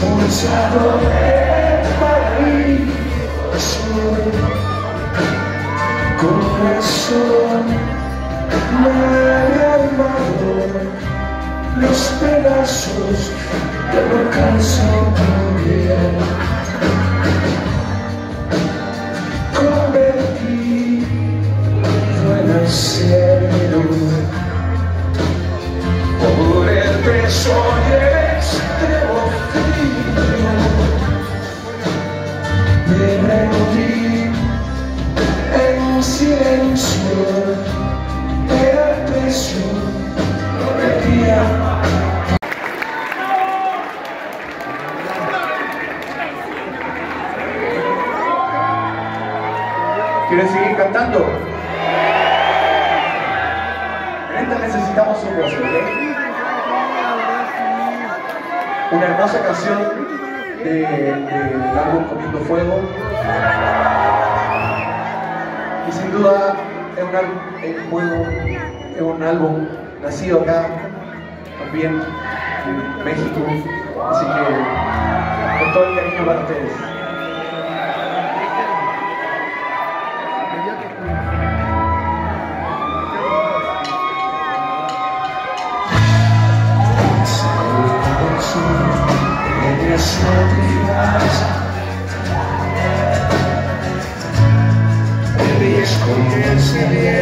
expulsado de París. Corazón, me armado los pedazos de lo canso también. Convertí en cielo por el peso y Me rendí en silencio, era el precio del día. ¿Quieren seguir cantando? En esta necesitamos un voz, ¿ok? Una hermosa canción de- del álbum Comiendo Fuego. Y sin duda es un, álbum, es un álbum nacido acá, también en México. Así que con todo el cariño para ustedes. Yes, Lord, you rise. Ele.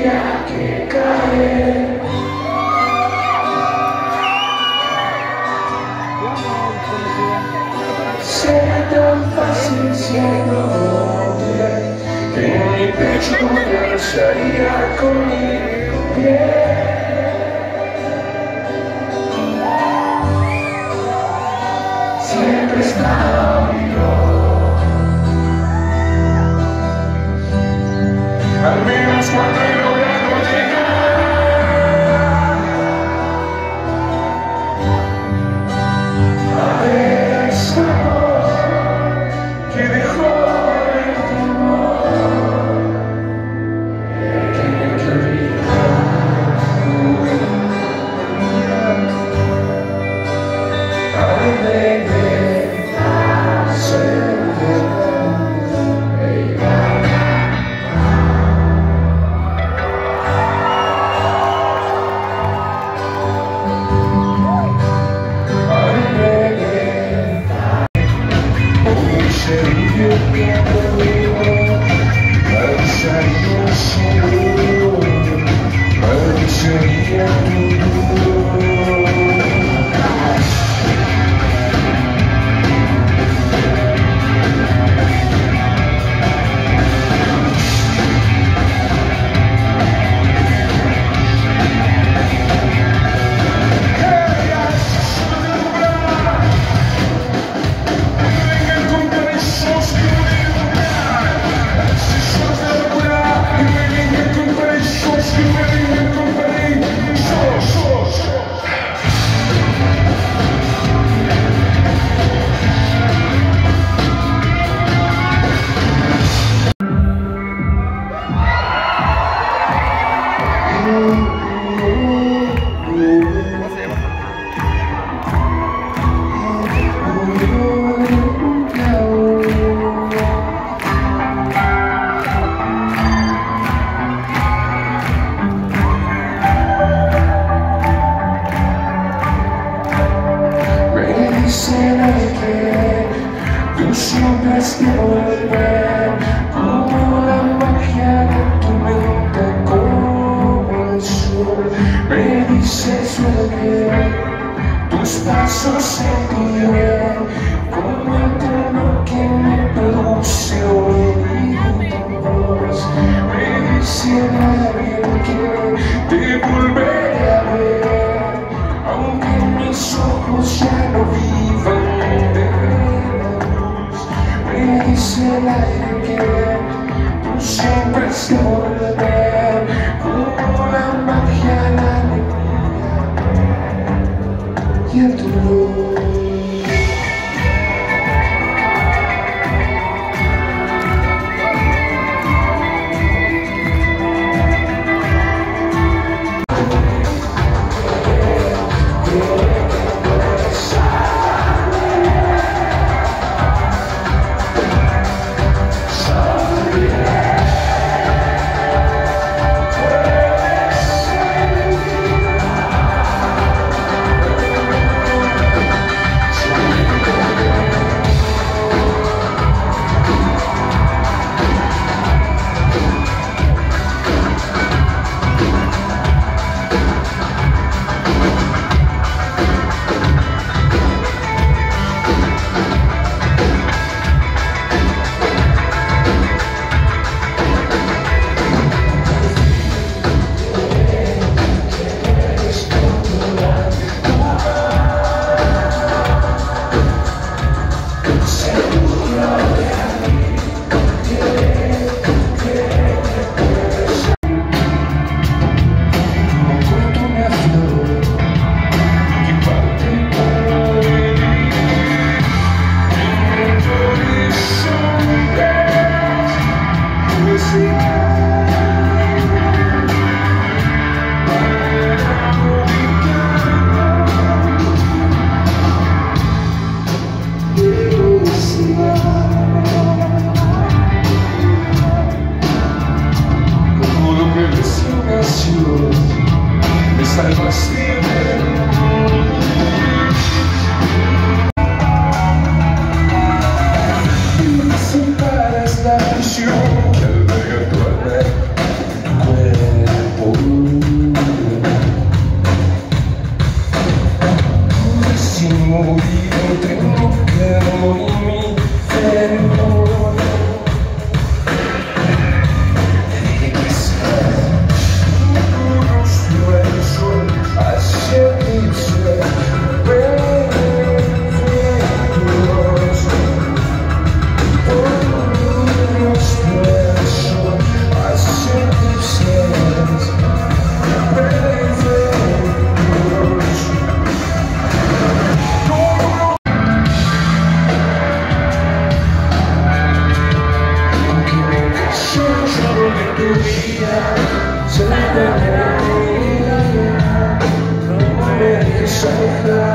tendría que caer. Será tan fácil siendo hombre que mi pecho conversaría con mi piel. Tus pasos en ti, como el trono que me produce step Say the name, you the